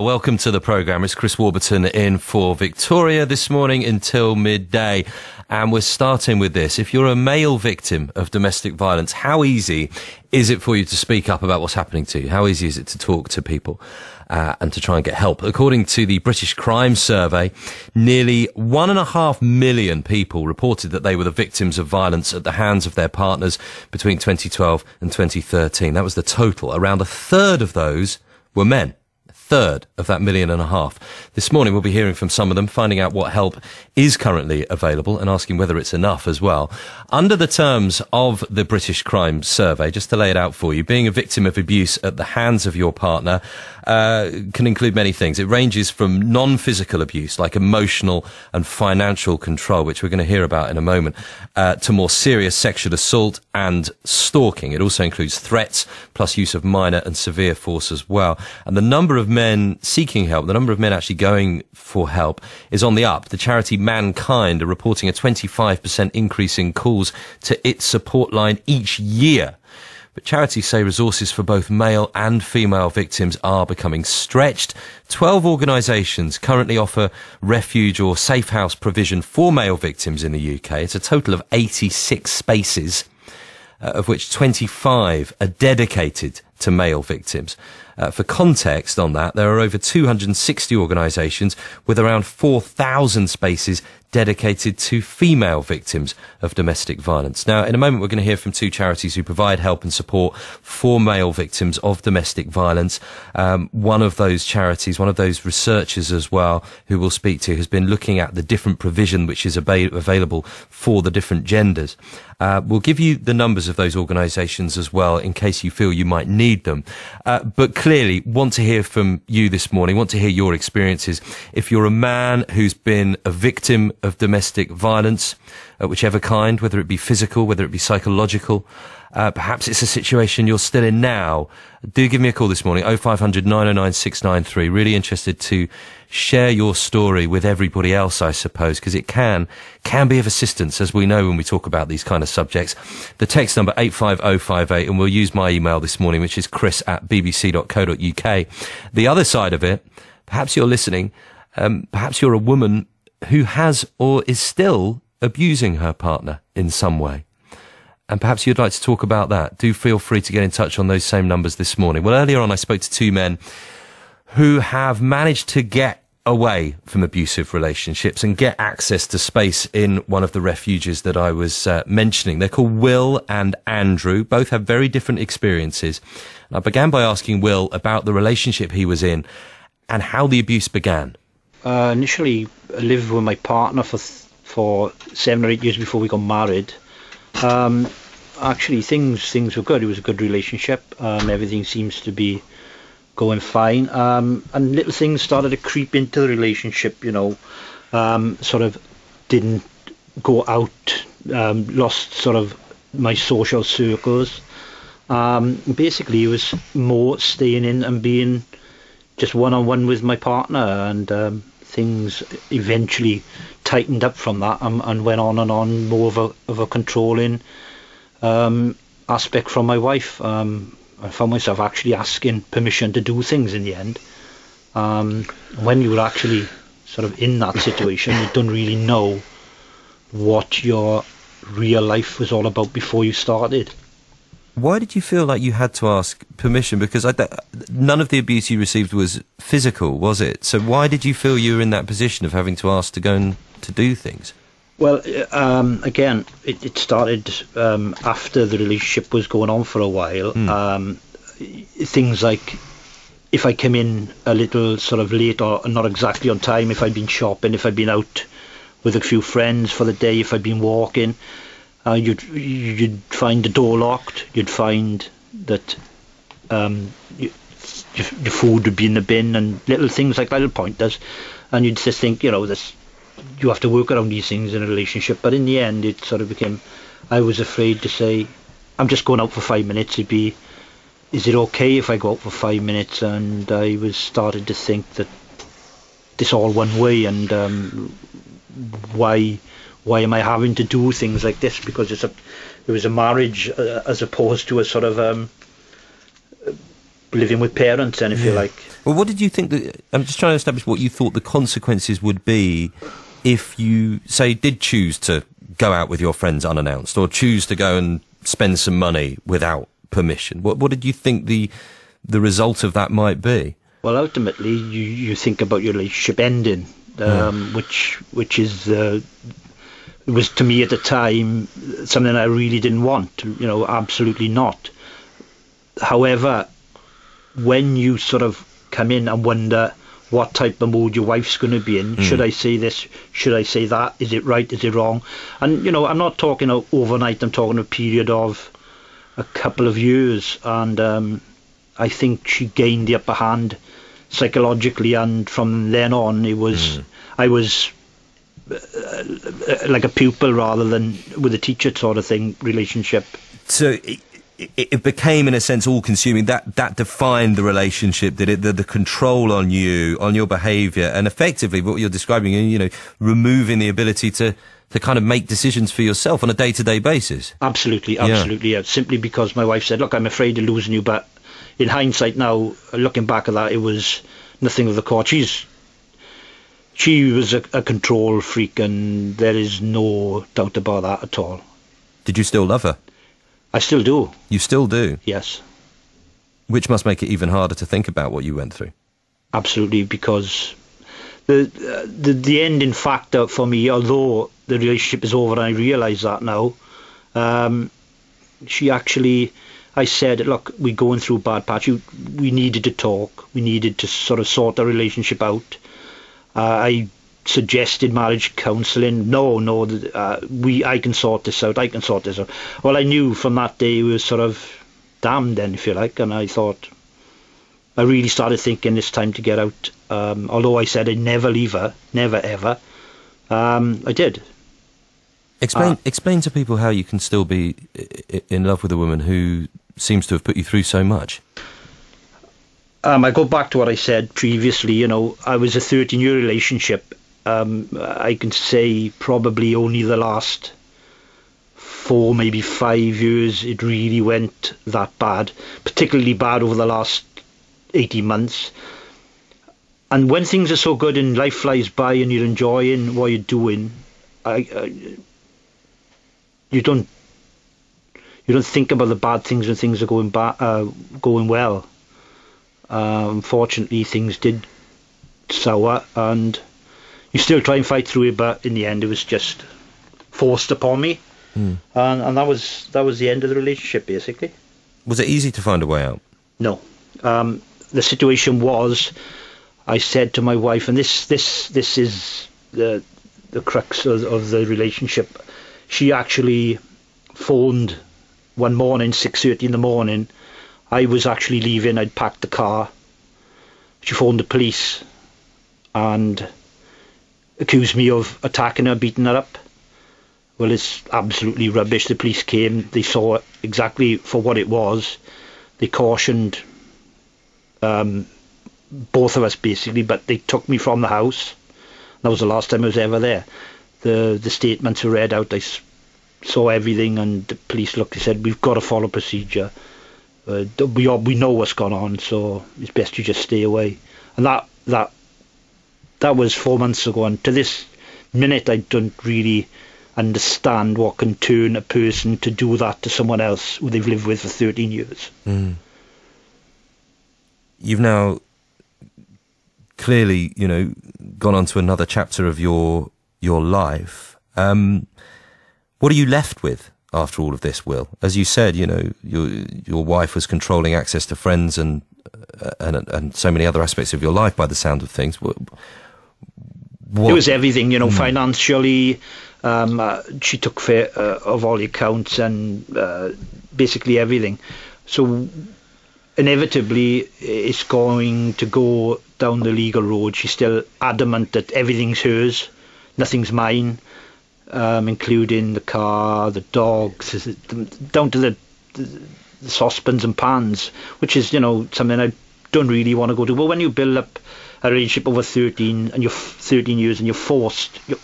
Welcome to the programme. It's Chris Warburton in for Victoria this morning until midday. And we're starting with this. If you're a male victim of domestic violence, how easy is it for you to speak up about what's happening to you? How easy is it to talk to people uh, and to try and get help? According to the British Crime Survey, nearly one and a half million people reported that they were the victims of violence at the hands of their partners between 2012 and 2013. That was the total. Around a third of those were men third of that million and a half. This morning we'll be hearing from some of them, finding out what help is currently available and asking whether it's enough as well. Under the terms of the British Crime Survey, just to lay it out for you, being a victim of abuse at the hands of your partner uh, can include many things. It ranges from non-physical abuse, like emotional and financial control, which we're going to hear about in a moment, uh, to more serious sexual assault and stalking. It also includes threats, plus use of minor and severe force as well. And the number of men seeking help, the number of men actually going for help, is on the up. The charity Mankind are reporting a 25% increase in calls to its support line each year. But charities say resources for both male and female victims are becoming stretched. 12 organisations currently offer refuge or safe house provision for male victims in the UK. It's a total of 86 spaces, uh, of which 25 are dedicated to male victims. Uh, for context on that, there are over 260 organisations with around 4,000 spaces dedicated to female victims of domestic violence. Now, in a moment, we're going to hear from two charities who provide help and support for male victims of domestic violence. Um, one of those charities, one of those researchers as well, who we'll speak to, has been looking at the different provision which is ab- available for the different genders. Uh, we'll give you the numbers of those organisations as well in case you feel you might need them. Uh, but clearly, want to hear from you this morning, want to hear your experiences. If you're a man who's been a victim of domestic violence, uh, whichever kind, whether it be physical, whether it be psychological. Uh, perhaps it's a situation you're still in now. Do give me a call this morning, 0500 909 693. Really interested to share your story with everybody else, I suppose, because it can, can be of assistance, as we know when we talk about these kind of subjects. The text number 85058, and we'll use my email this morning, which is chris at bbc.co.uk. The other side of it, perhaps you're listening, um, perhaps you're a woman who has or is still abusing her partner in some way. And perhaps you'd like to talk about that. Do feel free to get in touch on those same numbers this morning. Well, earlier on, I spoke to two men who have managed to get away from abusive relationships and get access to space in one of the refuges that I was uh, mentioning. They're called Will and Andrew. Both have very different experiences. I began by asking Will about the relationship he was in and how the abuse began. Uh, initially, lived with my partner for for seven or eight years before we got married. Um, actually, things things were good. It was a good relationship. Um, everything seems to be going fine. Um, and little things started to creep into the relationship. You know, um, sort of didn't go out. Um, lost sort of my social circles. Um, basically, it was more staying in and being just one on one with my partner, and um, things eventually tightened up from that and, and, went on and on more of a of a controlling um, aspect from my wife. Um, I found myself actually asking permission to do things in the end. Um, when you were actually sort of in that situation, you don't really know what your real life was all about before you started. Why did you feel like you had to ask permission? Because I, none of the abuse you received was physical, was it? So why did you feel you were in that position of having to ask to go and to do things? Well, um, again, it, it started um, after the relationship was going on for a while. Mm. Um, things like if I came in a little sort of late or not exactly on time, if I'd been shopping, if I'd been out with a few friends for the day, if I'd been walking, uh, you'd you'd find the door locked. You'd find that um, you, your, food would be in the bin and little things like that, little pointers, and you'd just think, you know, this you have to work around these things in a relationship. But in the end, it sort of became. I was afraid to say, I'm just going out for five minutes. It'd be, is it okay if I go out for five minutes? And I was starting to think that this all one way, and um, why why am I having to do things like this? Because it's a it was a marriage uh, as opposed to a sort of um, living with parents, and if you like. Well, what did you think that? I'm just trying to establish what you thought the consequences would be if you, say, did choose to go out with your friends unannounced, or choose to go and spend some money without permission. What What did you think the the result of that might be? Well, ultimately, you, you think about your relationship ending, um, which which is uh, was to me at the time something I really didn't want. You know, absolutely not. However, when you sort of come in and wonder what type of mood your wife's going to be in, should I say this? Should I say that? Is it right? Is it wrong? And you know, I'm not talking overnight. I'm talking a period of a couple of years, and um, I think she gained the upper hand psychologically, and from then on, it was I was Uh, like a pupil rather than with a teacher sort of thing relationship. So it, it, became, in a sense, all-consuming. That that defined the relationship. Did it? The, the control on you, on your behaviour, and effectively, what you're describing, you know, removing the ability to to kind of make decisions for yourself on a day-to-day basis. Absolutely, absolutely. Yeah. Simply because my wife said, "Look, I'm afraid of losing you," but in hindsight now, looking back at that, it was nothing of the court. She's she was a, a control freak, and there is no doubt about that at all. Did you still love her? I still do, You still do, yes, which must make it even harder to think about what you went through. absolutely, because the uh, the the ending factor for me, although the relationship is over, and I realise that now. Um, she actually, I said, look, we're going through a bad patch. We needed to talk. We needed to sort of sort the relationship out. Uh, I suggested marriage counselling. No, no, uh, we, I can sort this out. I can sort this out. Well, I knew from that day we were sort of damned then, if you like, and I thought, I really started thinking it's time to get out. Um, although I said I'd never leave her, never ever, um, I did. Explain Ah. explain to people how you can still be in love with a woman who seems to have put you through so much. Um, I go back to what I said previously. You know, I was a 13 year relationship. Um, I can say probably only the last four, maybe five years, it really went that bad. Particularly bad over the last 18 months. And when things are so good and life flies by and you're enjoying what you're doing, I, I you don't you don't think about the bad things when things are going ba- uh, going well. Uh, unfortunately, things did sour, and you still try and fight through it, but in the end, it was just forced upon me, and, and that was that was the end of the relationship, basically. Was it easy to find a way out? No, um, the situation was, I said to my wife, and this this this is the the crux of, of the relationship. She actually phoned one morning, six thirty in the morning. I was actually leaving. I'd packed the car. She phoned the police and accused me of attacking her, beating her up. Well, it's absolutely rubbish. The police came. They saw it exactly for what it was. They cautioned um, both of us basically, but they took me from the house. That was the last time I was ever there. The the statements were read out. I saw everything, and the police looked. They said, "We've got to follow procedure. Uh, we all, we know what's gone on, so it's best you just stay away." And that that that was four months ago, and to this minute, I don't really understand what can turn a person to do that to someone else who they've lived with for 13 years. You've now clearly, you know, gone on to another chapter of your your life. Um, what are you left with after all of this, Will? As you said, you know, your your wife was controlling access to friends and uh, and and so many other aspects of your life by the sound of things. What, what, It was everything, you know, financially. Um, uh, she took care uh, of all the accounts and uh, basically everything. So inevitably, it's going to go down the legal road. She's still adamant that everything's hers, nothing's mine, um, including the car, the dogs, down to the, the, saucepans and pans, which is, you know, something I don't really want to go to. But when you build up a relationship over 13 and you're 13 years and you're forced, you're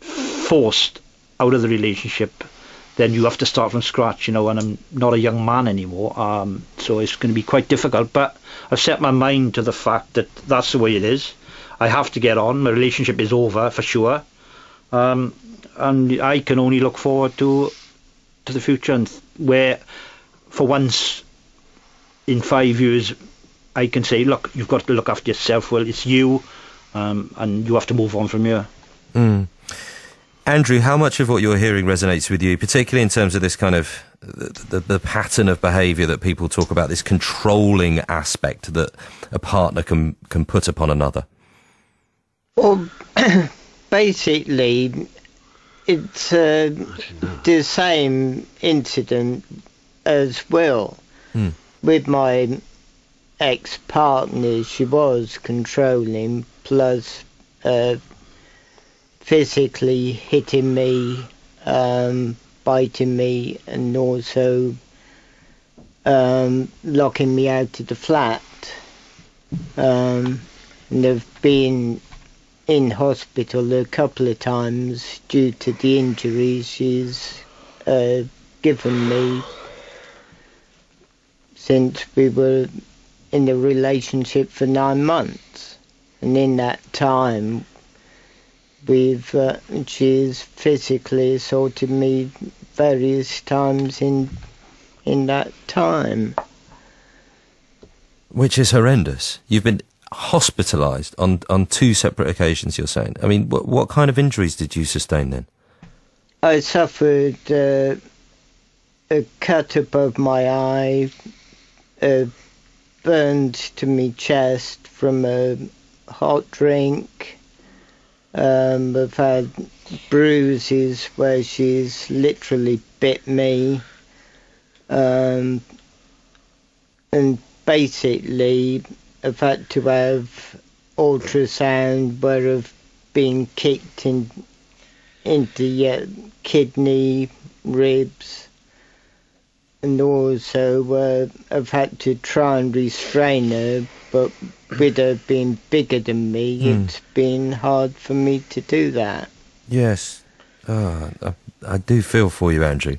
forced out of the relationship, then you have to start from scratch, you know, and I'm not a young man anymore, um, so it's going to be quite difficult. But I've set my mind to the fact that that's the way it is. I have to get on. My relationship is over for sure, um, and I can only look forward to to the future and where, for once, in five years, I can say, look, you've got to look after yourself. Well, it's you, um, and you have to move on from here. Mm. Andrew, how much of what you're hearing resonates with you, particularly in terms of this kind of the, the, the pattern of behaviour that people talk about, this controlling aspect that a partner can can put upon another? Well, basically, it's uh, the same incident as well. Hmm. With my ex partner, she was controlling, plus uh, physically hitting me, um, biting me, and also um, locking me out of the flat. Um, and they've been in hospital a couple of times due to the injuries she's uh, given me since we were in a relationship for nine months. And in that time, we've uh, she's physically assaulted me various times in in that time. Which is horrendous. You've been hospitalised on on two separate occasions. You're saying. I mean, what, what kind of injuries did you sustain then? I suffered uh, a cut above my eye, a burned to my chest from a hot drink. Um, I've had bruises where she's literally bit me. Um, and basically, I've had to have ultrasound where I've been kicked in, into your kidney, ribs, and also uh, I've had to try and restrain her, but with her being bigger than me, mm. it's been hard for me to do that. Yes, oh, I, I do feel for you, Andrew.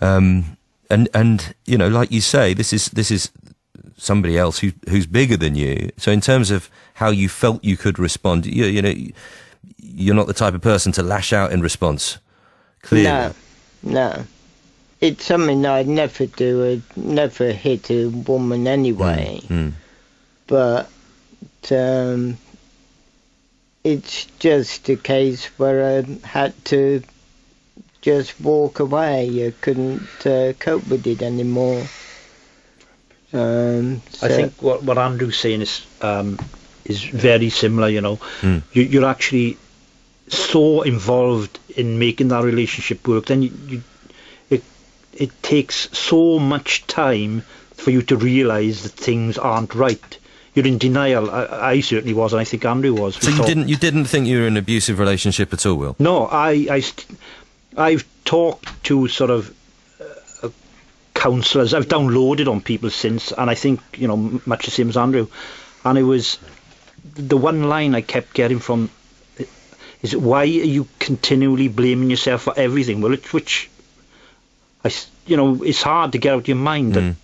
Um, and and you know, like you say, this is this is somebody else who, who's bigger than you. So in terms of how you felt you could respond, you, you know, you're not the type of person to lash out in response. Clearly. No, no. It's something I'd never do. I'd never hit a woman anyway. Mm, mm. But um, it's just a case where I had to just walk away. I couldn't uh, cope with it anymore. Um, so I think what what Andrew's saying is um, is very similar. You know, mm. you, you're actually so involved in making that relationship work. Then you, you it it takes so much time for you to realise that things aren't right. You're in denial. I, I, certainly was, and I think Andrew was. So you didn't you didn't think you were in an abusive relationship at all, Will? No, I I I've talked to sort of counsellors. I've downloaded on people since, and I think you know much the same as Andrew. And it was the one line I kept getting from is why are you continually blaming yourself for everything? Well, it's which I you know it's hard to get out of your mind that mm.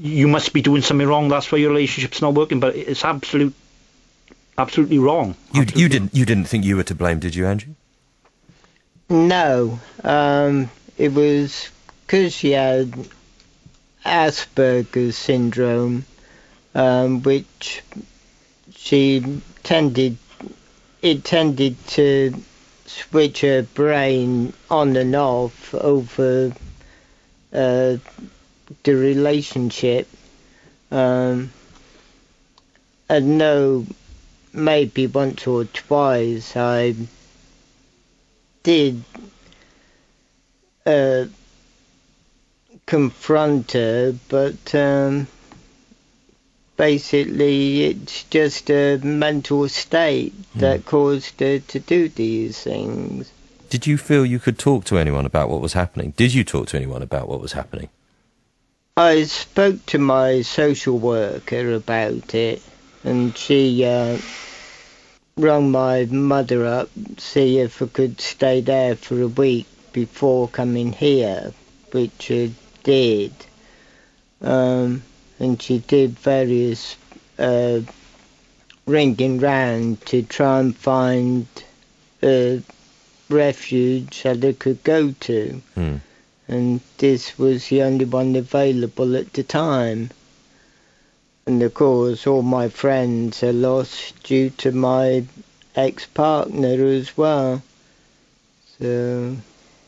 you must be doing something wrong. That's why your relationship's not working. But it's absolute, absolutely wrong. You absolutely you didn't you didn't think you were to blame, did you, Andrew? No, um, it was because she had Asperger's syndrome, um, which she tended, it tended to switch her brain on and off over uh, the relationship. Um, I maybe once or twice I did uh, confront her, but um, basically it's just a mental state mm. that caused her to do these things. Did you feel you could talk to anyone about what was happening? Did you talk to anyone about what was happening? I spoke to my social worker about it, and she uh, rang my mother up, to see if I could stay there for a week before coming here, which I did. Um, and she did various uh, ringing round to try and find a refuge that I could go to. Hmm. And this was the only one available at the time. And of course, all my friends are lost due to my ex partner as well. So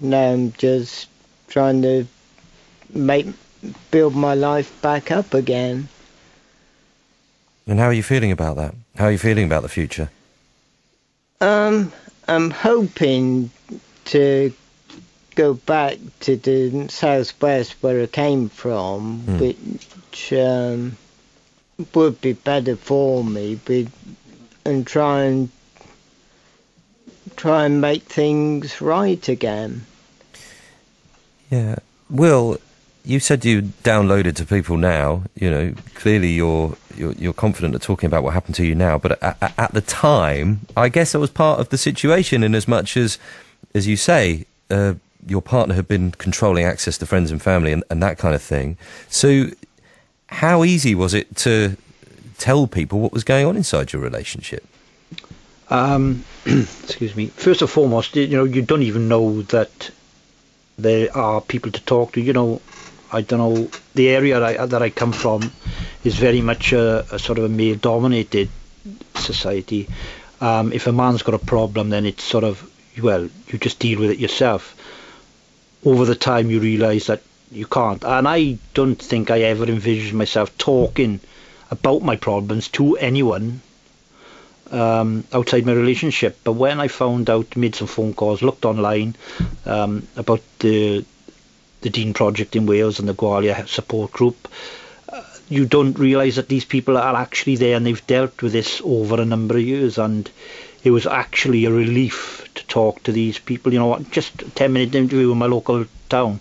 now I'm just trying to make build my life back up again. And how are you feeling about that? How are you feeling about the future? Um, I'm hoping to go back to the southwest where I came from, Hmm. which um, would be better for me, but, and try and try and make things right again. Yeah. Will, you said you downloaded to people now. You know, clearly you're you're, you're confident at talking about what happened to you now. But at, at the time, I guess it was part of the situation, in as much as, as you say, uh, your partner had been controlling access to friends and family and, and that kind of thing. So, how easy was it to tell people what was going on inside your relationship? Um, excuse me. First and foremost, you know, you don't even know that there are people to talk to. You know, I don't know. The area I, that I come from is very much a, a sort of a male-dominated society. Um, if a man's got a problem, then it's sort of well, you just deal with it yourself. Over the time, you realise that you can't. And I don't think I ever envisioned myself talking about my problems to anyone um, outside my relationship. But when I found out, made some phone calls, looked online um, about the the Dyn Project in Wales and the Gwalia support group, uh, you don't realise that these people are actually there and they've dealt with this over a number of years. And it was actually a relief to talk to these people. You know, just a 10 minute interview in my local town.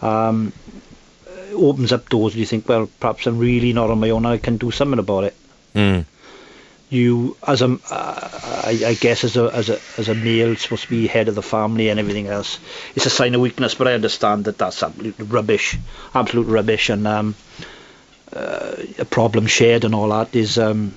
Um, opens up doors. You think, well, perhaps I'm really not on my own. I can do something about it Mm. You as a uh, I, I guess as a as a as a male supposed to be head of the family and everything else it's a sign of weakness but I understand that that's absolute rubbish absolute rubbish and um, uh, a problem shared and all that is um,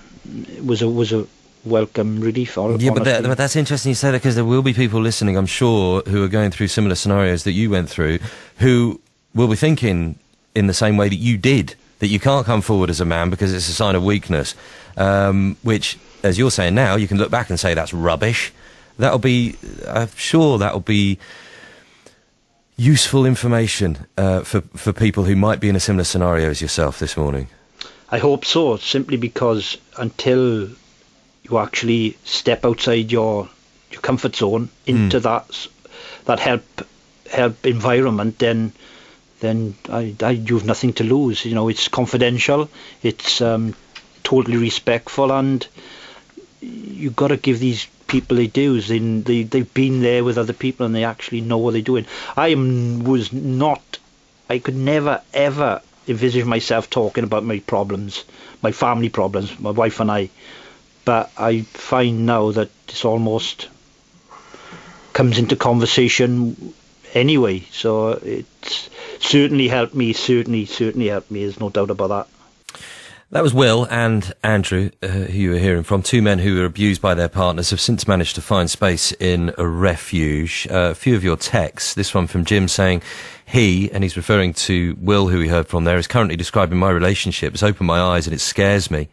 was a was a welcome relief hon- Yeah, but, that, but that's interesting you say that because there will be people listening, I'm sure, who are going through similar scenarios that you went through, who will be thinking in the same way that you did that you can't come forward as a man because it's a sign of weakness. Um, which, as you're saying now, you can look back and say that's rubbish. That'll be, I'm sure, that'll be useful information uh, for for people who might be in a similar scenario as yourself this morning. I hope so, simply because until you actually step outside your your comfort zone into that that help help environment, then then I, I you've nothing to lose. You know, it's confidential, it's um, totally respectful, and you've got to give these people their dues. They, they they've been there with other people and they actually know what they're doing. I am was not. I could never ever envisage myself talking about my problems, my family problems, my wife and I. But I find now that it's almost comes into conversation anyway. So it's certainly helped me. Certainly, certainly helped me. There's no doubt about that. That was Will and Andrew, uh, who you were hearing from. Two men who were abused by their partners have since managed to find space in a refuge. Uh, a few of your texts. This one from Jim saying he, and he's referring to Will, who we heard from there, is currently describing my relationship. It's opened my eyes and it scares me.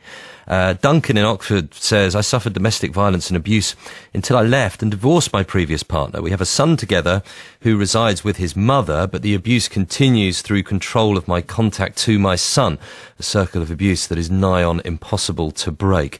Uh, Duncan in Oxford says, I suffered domestic violence and abuse until I left and divorced my previous partner. We have a son together who resides with his mother, but the abuse continues through control of my contact to my son, a circle of abuse that is nigh on impossible to break.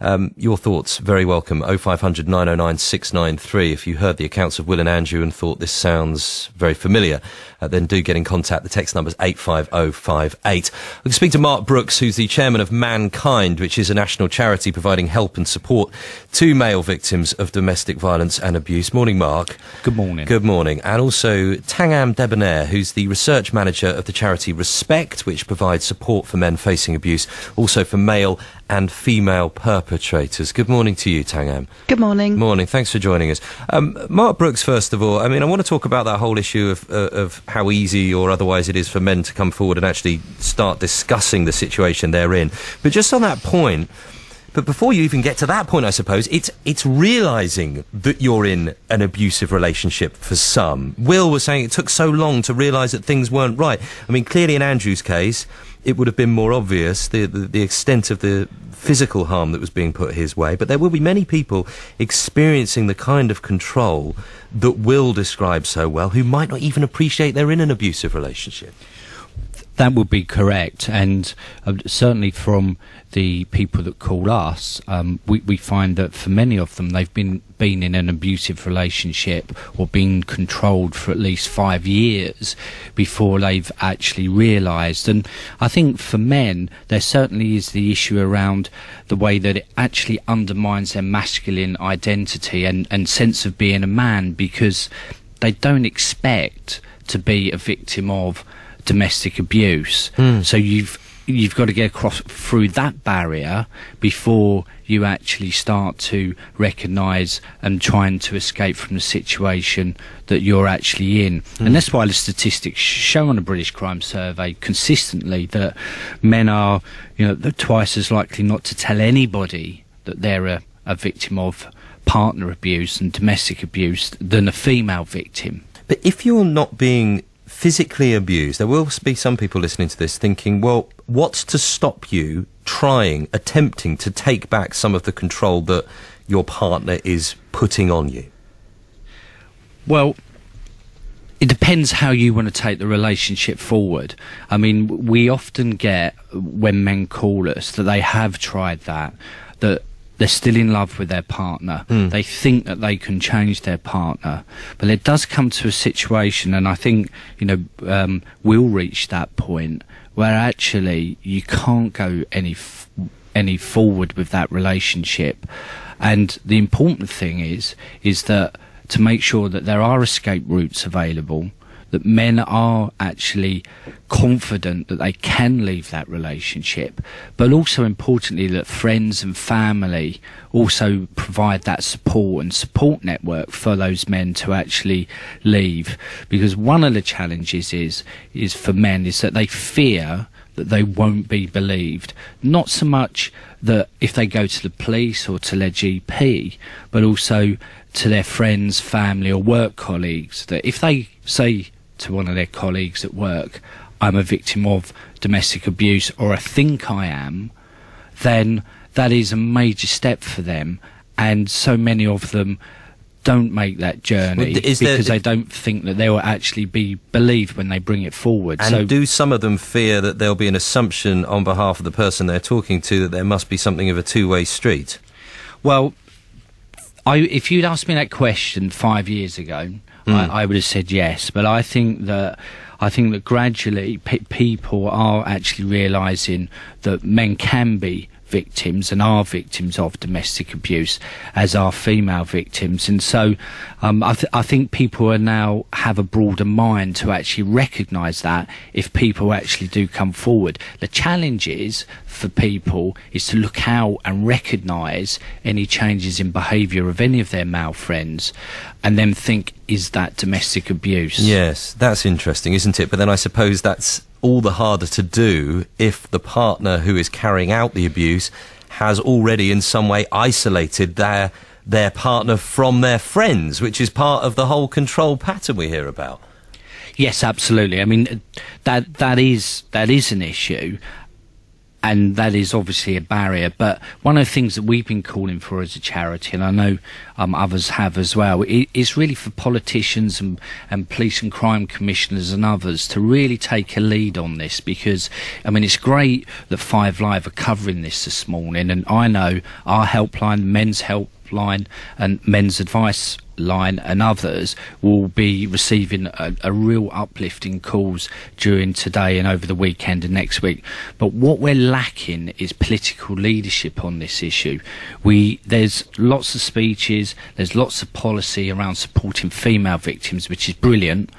Um, your thoughts, very welcome. 0500 909 693. If you heard the accounts of Will and Andrew and thought this sounds very familiar, uh, then do get in contact. The text number is 85058. We can speak to Mark Brooks, who's the chairman of Mankind, which is a national charity providing help and support to male victims of domestic violence and abuse. Morning, Mark. Good morning. Good morning. And also Thangam Debbonaire, who's the research manager of the charity Respect, which provides support for men facing abuse, also for male and female perpetrators. Good morning to you, Thangam. Good morning. Morning. Thanks for joining us. Um, Mark Brooks, first of all, I mean, I want to talk about that whole issue of, uh, of how easy or otherwise it is for men to come forward and actually start discussing the situation they're in. But just on that point, but before you even get to that point, I suppose it's it's realizing that you're in an abusive relationship for some. Will was saying it took so long to realize that things weren't right. I mean, clearly in Andrew's case, it would have been more obvious the, the, the extent of the physical harm that was being put his way. But there will be many people experiencing the kind of control that Will describes so well who might not even appreciate they're in an abusive relationship. That would be correct, and uh, certainly from the people that call us, um, we, we find that for many of them, they've been been in an abusive relationship or been controlled for at least five years before they've actually realised. And I think for men, there certainly is the issue around the way that it actually undermines their masculine identity and, and sense of being a man because they don't expect to be a victim of domestic abuse. Mm. So you've you've got to get across through that barrier before you actually start to recognise and trying to escape from the situation that you're actually in. Mm. And that's why the statistics show on the British Crime Survey consistently that men are, you know, twice as likely not to tell anybody that they're a, a victim of partner abuse and domestic abuse than a female victim. But if you're not being physically abused, there will be some people listening to this thinking, well, what's to stop you trying, attempting to take back some of the control that your partner is putting on you? Well, it depends how you want to take the relationship forward. I mean, we often get when men call us that they have tried that, that they're still in love with their partner. Mm. They think that they can change their partner, but it does come to a situation, and I think you know um, we'll reach that point where actually you can't go any f- any forward with that relationship. And the important thing is is that to make sure that there are escape routes available that men are actually confident that they can leave that relationship, but also importantly that friends and family also provide that support and support network for those men to actually leave. Because one of the challenges is is for men is that they fear that they won't be believed. Not so much that if they go to the police or to their GP, but also to their friends, family, or work colleagues, that if they say to one of their colleagues at work, I'm a victim of domestic abuse, or I think I am, then that is a major step for them. And so many of them don't make that journey Well, is because there- they don't think that they will actually be believed when they bring it forward. And so do some of them fear that there'll be an assumption on behalf of the person they're talking to that there must be something of a two way street? Well, I, if you'd asked me that question five years ago, I, hmm. I would have said yes. But I think that I think that gradually pe- people are actually realising that men can be victims and are victims of domestic abuse as are female victims. And so um, I, th- I think people are now have a broader mind to actually recognise that if people actually do come forward. The challenge is for people is to look out and recognise any changes in behaviour of any of their male friends and then think is that domestic abuse? Yes, that's interesting, isn't it? But then I suppose that's all the harder to do if the partner who is carrying out the abuse has already in some way isolated their their partner from their friends, which is part of the whole control pattern we hear about. Yes, absolutely. I mean, that that is that is an issue, and that is obviously a barrier. But one of the things that we've been calling for as a charity, and I know um, others have as well, is really for politicians and, and police and crime commissioners and others to really take a lead on this. Because I mean, it's great that Five Live are covering this this morning, and I know our helpline, Men's Helpline, and Men's Advice line and others will be receiving a, a real uplifting calls during today and over the weekend and next week. But what we're lacking is political leadership on this issue. We there's lots of speeches, there's lots of policy around supporting female victims, which is brilliant.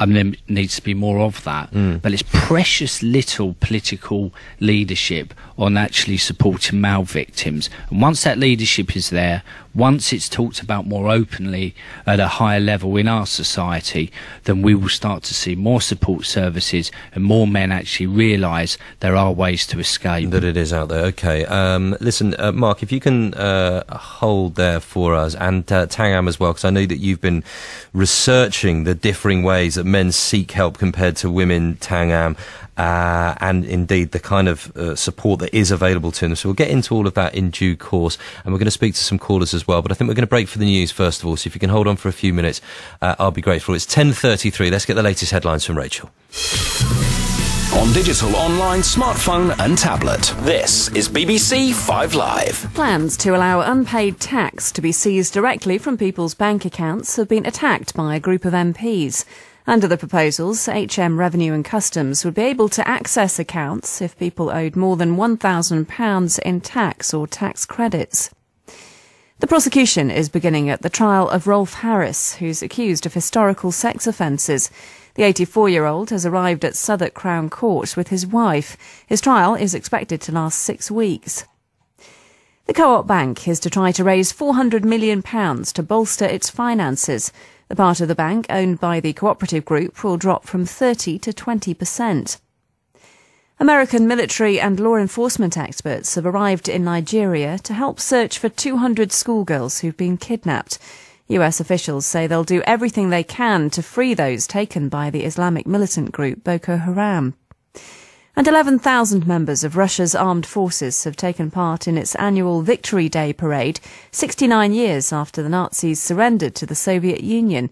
and there needs to be more of that. Mm. But it's precious little political leadership on actually supporting male victims. And once that leadership is there, once it's talked about more openly at a higher level in our society, then we will start to see more support services and more men actually realise there are ways to escape. That it is out there. Okay. Um, listen, uh, Mark, if you can uh, hold there for us and uh, Thangam as well, because I know that you've been researching the differing ways that men seek help compared to women, Thangam. Uh, and indeed the kind of uh, support that is available to them. So we'll get into all of that in due course, and we're going to speak to some callers as well. But I think we're going to break for the news first of all. So if you can hold on for a few minutes, uh, I'll be grateful. It's ten thirty-three. Let's get the latest headlines from Rachel. On digital, online, smartphone, and tablet. This is BBC Five Live. Plans to allow unpaid tax to be seized directly from people's bank accounts have been attacked by a group of MPs. Under the proposals, HM Revenue and Customs would be able to access accounts if people owed more than £1,000 in tax or tax credits. The prosecution is beginning at the trial of Rolf Harris, who's accused of historical sex offences. The 84 year old has arrived at Southwark Crown Court with his wife. His trial is expected to last six weeks. The Co op Bank is to try to raise £400 million to bolster its finances. The part of the bank owned by the cooperative group will drop from 30 to 20%. American military and law enforcement experts have arrived in Nigeria to help search for 200 schoolgirls who've been kidnapped. US officials say they'll do everything they can to free those taken by the Islamic militant group Boko Haram. And 11,000 members of Russia's armed forces have taken part in its annual Victory Day parade, 69 years after the Nazis surrendered to the Soviet Union.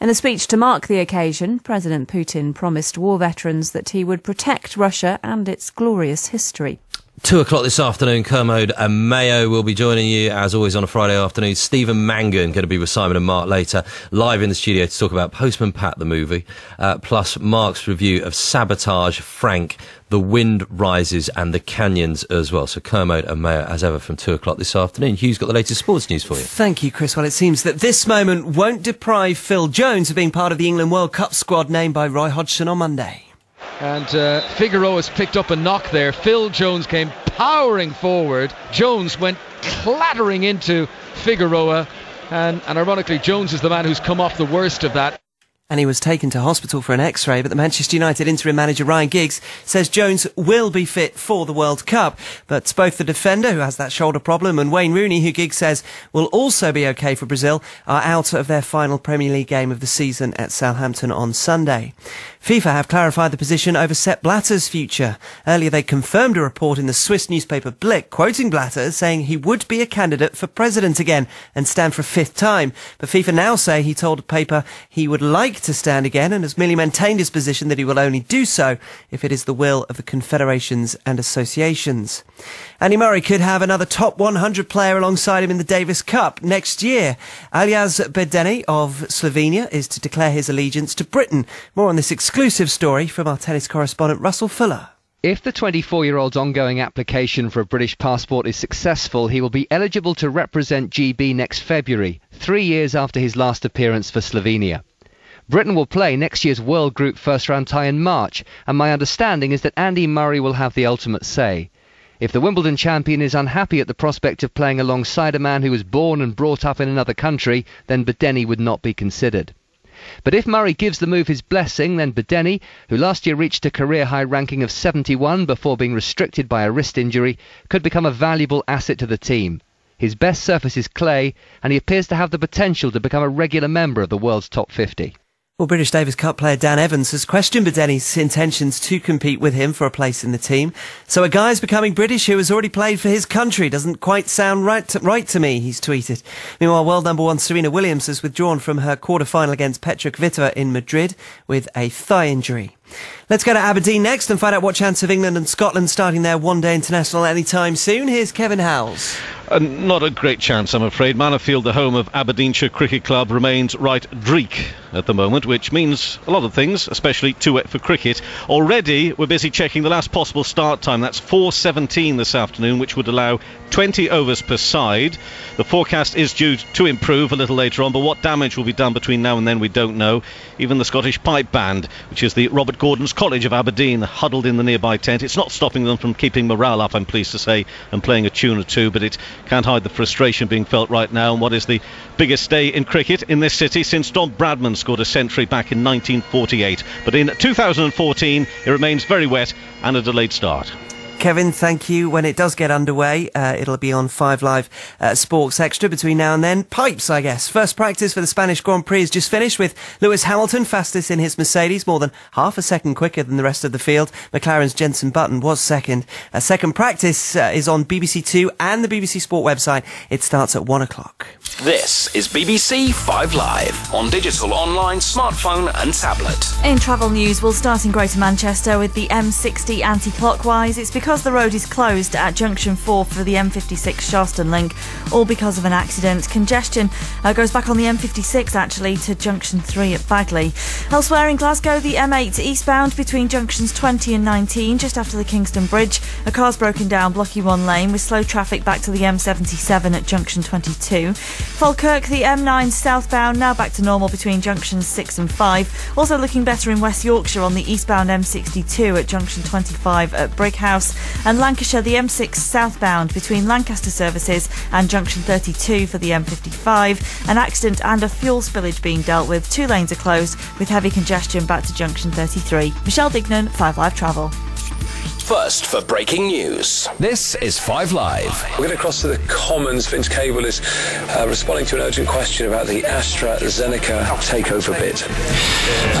In a speech to mark the occasion, President Putin promised war veterans that he would protect Russia and its glorious history. Two o'clock this afternoon, Kermode and Mayo will be joining you as always on a Friday afternoon. Stephen Mangan going to be with Simon and Mark later, live in the studio to talk about Postman Pat the movie, uh, plus Mark's review of Sabotage, Frank, The Wind Rises, and The Canyons as well. So Kermode and Mayo as ever from two o'clock this afternoon. Hugh's got the latest sports news for you. Thank you, Chris. Well, it seems that this moment won't deprive Phil Jones of being part of the England World Cup squad named by Roy Hodgson on Monday. And uh, Figueroa has picked up a knock there. Phil Jones came powering forward. Jones went clattering into Figueroa. And, and ironically, Jones is the man who's come off the worst of that and he was taken to hospital for an x-ray, but the Manchester United interim manager Ryan Giggs says Jones will be fit for the World Cup. But both the defender, who has that shoulder problem, and Wayne Rooney, who Giggs says will also be okay for Brazil, are out of their final Premier League game of the season at Southampton on Sunday. FIFA have clarified the position over Sepp Blatter's future. Earlier they confirmed a report in the Swiss newspaper Blick, quoting Blatter, saying he would be a candidate for president again and stand for a fifth time. But FIFA now say he told a paper he would like to stand again and has merely maintained his position that he will only do so if it is the will of the confederations and associations. Andy Murray could have another top 100 player alongside him in the Davis Cup next year. Aljaž Bedene of Slovenia is to declare his allegiance to Britain. More on this exclusive story from our tennis correspondent Russell Fuller. If the 24 year old's ongoing application for a British passport is successful, he will be eligible to represent GB next February, three years after his last appearance for Slovenia. Britain will play next year's World Group first round tie in March, and my understanding is that Andy Murray will have the ultimate say. If the Wimbledon champion is unhappy at the prospect of playing alongside a man who was born and brought up in another country, then Bedene would not be considered. But if Murray gives the move his blessing, then Bedene, who last year reached a career high ranking of 71 before being restricted by a wrist injury, could become a valuable asset to the team. His best surface is clay, and he appears to have the potential to become a regular member of the world's top 50. Well, British Davis Cup player Dan Evans has questioned Bedene's intentions to compete with him for a place in the team. So a guy's becoming British who has already played for his country doesn't quite sound right to, right to me, he's tweeted. Meanwhile, world number one Serena Williams has withdrawn from her quarter-final against Petra Kvitova in Madrid with a thigh injury. Let's go to Aberdeen next and find out what chance of England and Scotland starting their one-day international anytime soon. Here's Kevin Howells. Uh, not a great chance, I'm afraid. Mannofield, the home of Aberdeenshire Cricket Club, remains right dreek at the moment, which means a lot of things, especially too wet for cricket. Already, we're busy checking the last possible start time. That's 4:17 this afternoon, which would allow 20 overs per side. The forecast is due to improve a little later on, but what damage will be done between now and then, we don't know. Even the Scottish Pipe Band, which is the Robert Gordon's College of Aberdeen, huddled in the nearby tent. It's not stopping them from keeping morale up, I'm pleased to say, and playing a tune or two, but it can't hide the frustration being felt right now on what is the biggest day in cricket in this city since Don Bradman scored a century back in 1948. But in 2014, it remains very wet and a delayed start. Kevin, thank you. When it does get underway, uh, it'll be on 5 Live uh, Sports Extra between now and then. Pipes, I guess. First practice for the Spanish Grand Prix is just finished with Lewis Hamilton fastest in his Mercedes, more than half a second quicker than the rest of the field. McLaren's Jenson Button was second. Uh, second practice uh, is on BBC Two and the BBC Sport website. It starts at 1 o'clock. This is BBC 5 Live on digital, online, smartphone, and tablet. In travel news, we'll start in Greater Manchester with the M60 anti clockwise. It's because the road is closed at junction 4 for the M56 Sharston link, all because of an accident. Congestion uh, goes back on the M56 actually to junction 3 at Baguley. Elsewhere in Glasgow, the M8 eastbound between junctions 20 and 19, just after the Kingston Bridge. A car's broken down, blocking one lane with slow traffic back to the M77 at junction 22. Falkirk, the M9 southbound, now back to normal between junctions 6 and 5. Also looking better in West Yorkshire on the eastbound M62 at junction 25 at Brighouse. And Lancashire, the M6 southbound between Lancaster services and junction 32 for the M55. An accident and a fuel spillage being dealt with. Two lanes are closed with heavy congestion back to junction 33. Michelle Dignan, 5 Live Travel. First for breaking news. This is 5 Live. We're going to cross to the Commons. Vince Cable is uh, responding to an urgent question about the AstraZeneca takeover bid.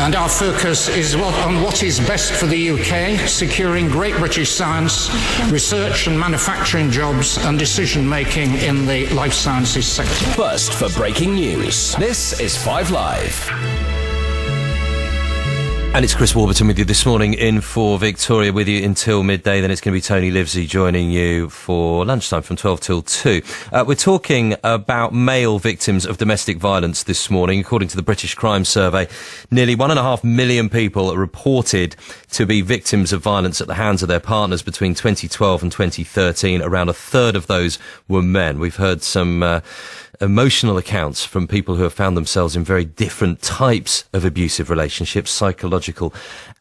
And our focus is what, on what is best for the UK, securing great British science, research and manufacturing jobs, and decision making in the life sciences sector. First for breaking news. This is 5 Live. And it's Chris Warburton with you this morning in for Victoria with you until midday. Then it's going to be Tony Livesey joining you for lunchtime from 12 till 2. Uh, we're talking about male victims of domestic violence this morning. According to the British Crime Survey, nearly one and a half million people are reported to be victims of violence at the hands of their partners between 2012 and 2013. Around a third of those were men. We've heard some, uh, emotional accounts from people who have found themselves in very different types of abusive relationships, psychological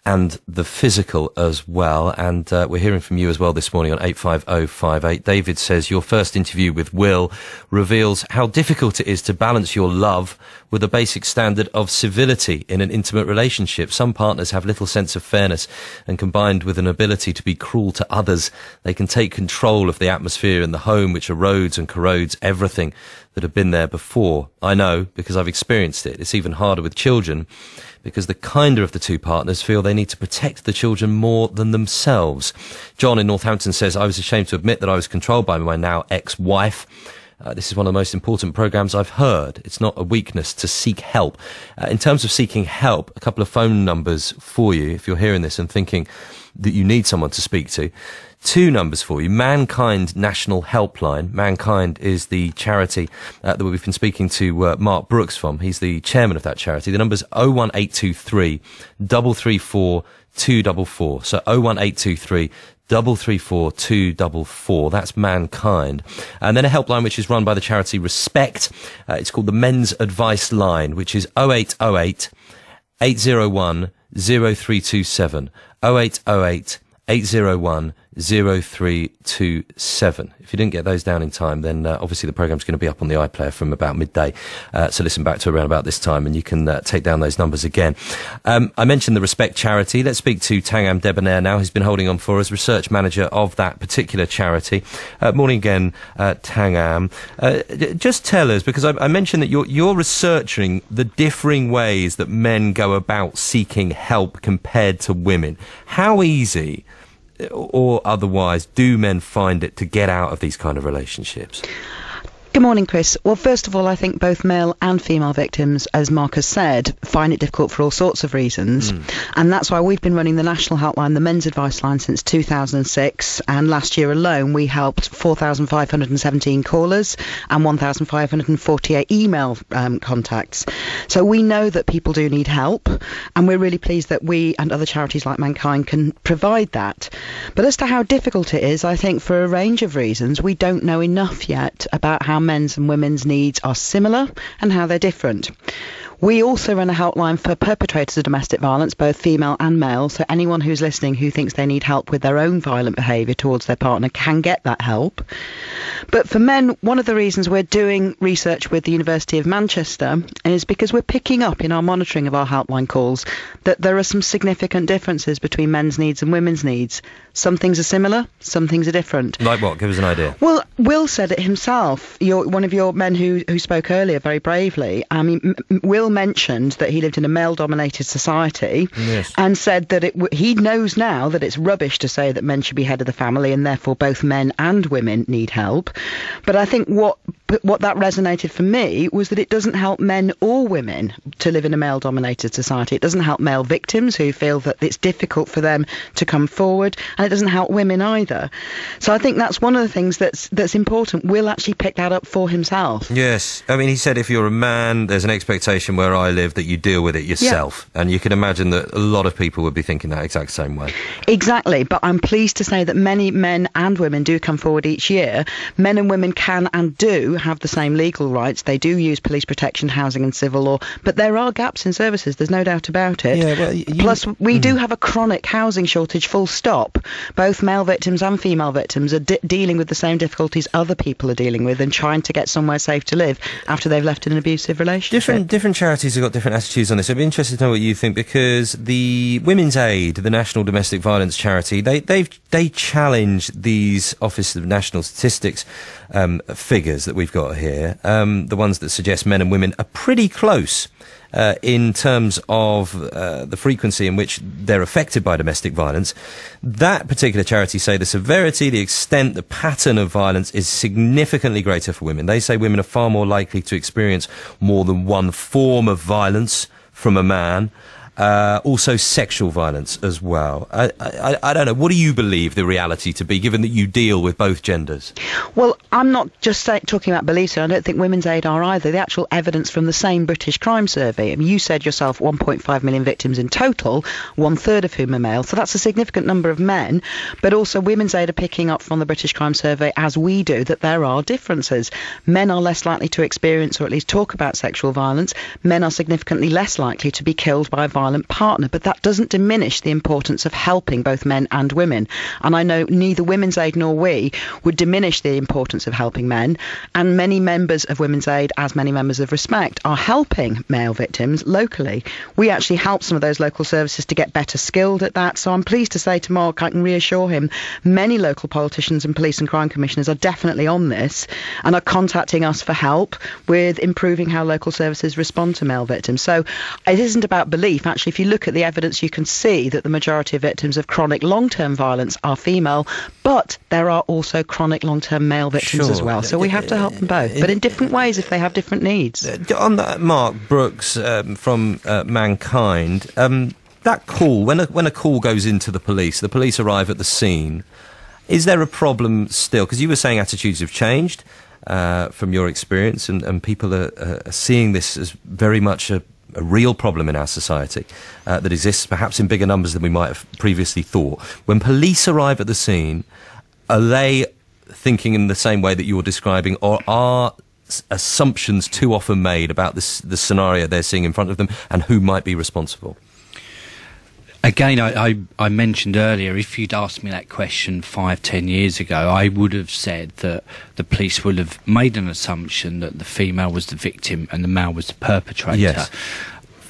and the physical as well. And uh, we're hearing from you as well this morning on 85058. David says your first interview with Will reveals how difficult it is to balance your love with a basic standard of civility in an intimate relationship. Some partners have little sense of fairness and combined with an ability to be cruel to others, they can take control of the atmosphere in the home, which erodes and corrodes everything that have been there before. I know because I've experienced it. It's even harder with children because the kinder of the two partners feel they need to protect the children more than themselves. John in Northampton says, I was ashamed to admit that I was controlled by my now ex-wife. Uh, this is one of the most important programs I've heard. It's not a weakness to seek help. Uh, in terms of seeking help, a couple of phone numbers for you if you're hearing this and thinking that you need someone to speak to two numbers for you. Mankind National Helpline. Mankind is the charity uh, that we've been speaking to uh, Mark Brooks from. He's the chairman of that charity. The number's 01823 334 244. So 01823 double three four two double four. That's mankind, and then a helpline which is run by the charity Respect. Uh, it's called the Men's Advice Line, which is 0808 801 0327 0808 801 0327. If you didn't get those down in time, then uh, obviously the programme's going to be up on the iPlayer from about midday. Uh, so listen back to around about this time and you can uh, take down those numbers again. Um, I mentioned the Respect charity. Let's speak to Thangam Debbonaire now, who's been holding on for us, research manager of that particular charity. Uh, morning again, uh, Thangam. Uh, just tell us, because I, I mentioned that you're, you're researching the differing ways that men go about seeking help compared to women. How easy or otherwise, do men find it to get out of these kind of relationships? Good morning, Chris. Well, first of all, I think both male and female victims, as Mark has said, find it difficult for all sorts of reasons. Mm. And that's why we've been running the national helpline, the men's advice line, since 2006. And last year alone, we helped 4,517 callers and 1,548 email um, contacts. So we know that people do need help. And we're really pleased that we and other charities like Mankind can provide that. But as to how difficult it is, I think for a range of reasons, we don't know enough yet about how men's and women's needs are similar and how they're different. We also run a helpline for perpetrators of domestic violence, both female and male. So anyone who's listening who thinks they need help with their own violent behaviour towards their partner can get that help. But for men, one of the reasons we're doing research with the University of Manchester is because we're picking up in our monitoring of our helpline calls that there are some significant differences between men's needs and women's needs. Some things are similar, some things are different. Like what? Give us an idea. Well, Will said it himself. Your, one of your men who who spoke earlier very bravely. I mean, Will mentioned that he lived in a male-dominated society yes. and said that it w- he knows now that it's rubbish to say that men should be head of the family and therefore both men and women need help. But I think what what that resonated for me was that it doesn't help men or women to live in a male-dominated society. It doesn't help male victims who feel that it's difficult for them to come forward, and it doesn't help women either. So I think that's one of the things that's that's important. Will actually pick that up for himself. Yes, I mean he said if you're a man, there's an expectation where I live that you deal with it yourself, yeah. and you can imagine that a lot of people would be thinking that exact same way. Exactly, but I'm pleased to say that many men and women do come forward each year. Men and women can and do have the same legal rights. They do use police protection, housing, and civil law, but there are gaps in services. There's no doubt about it. Yeah, well, you, Plus, we mm. do have a chronic housing shortage. Full stop. Both male victims and female victims are de- dealing with the same difficulties other people are dealing with, and trying to get somewhere safe to live after they've left an abusive relationship. Different different charities have got different attitudes on this. I'd be interested to know what you think because the Women's Aid, the National Domestic Violence Charity, they they they challenge these Office of National Statistics um, figures that we've got here, um, the ones that suggest men and women are pretty close. Uh, in terms of uh, the frequency in which they're affected by domestic violence. That particular charity say the severity, the extent, the pattern of violence is significantly greater for women. They say women are far more likely to experience more than one form of violence from a man. Uh, also, sexual violence as well. I, I, I, don't know. What do you believe the reality to be, given that you deal with both genders? Well, I'm not just say, talking about beliefs. I don't think Women's Aid are either. The actual evidence from the same British crime survey. I mean, you said yourself 1.5 million victims in total, one third of whom are male. So that's a significant number of men. But also, Women's Aid are picking up from the British crime survey, as we do, that there are differences. Men are less likely to experience or at least talk about sexual violence. Men are significantly less likely to be killed by violence violent partner, but that doesn't diminish the importance of helping both men and women. And I know neither Women's Aid nor we would diminish the importance of helping men. And many members of Women's Aid, as many members of Respect, are helping male victims locally. We actually help some of those local services to get better skilled at that. So I'm pleased to say to Mark, I can reassure him, many local politicians and police and crime commissioners are definitely on this and are contacting us for help with improving how local services respond to male victims. So it isn't about belief actually, if you look at the evidence, you can see that the majority of victims of chronic long-term violence are female, but there are also chronic long-term male victims sure. as well. So we have to help them both, but in different ways if they have different needs. Uh, on that, Mark Brooks um, from uh, Mankind, um, that call when a, when a call goes into the police, the police arrive at the scene. Is there a problem still? Because you were saying attitudes have changed. Uh, from your experience, and, and people are, are, seeing this as very much a, a real problem in our society uh, that exists perhaps in bigger numbers than we might have previously thought. When police arrive at the scene, are they thinking in the same way that you're describing, or are assumptions too often made about this, the scenario they're seeing in front of them and who might be responsible? Again, I, I, I, mentioned earlier, if you'd asked me that question five, ten years ago, I would have said that the police would have made an assumption that the female was the victim and the male was the perpetrator. Yes.